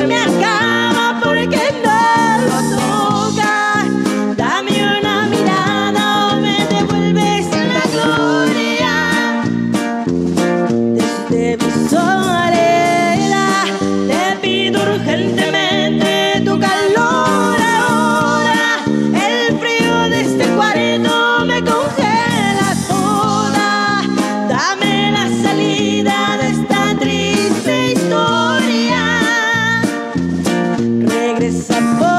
se me acaba. Sabor.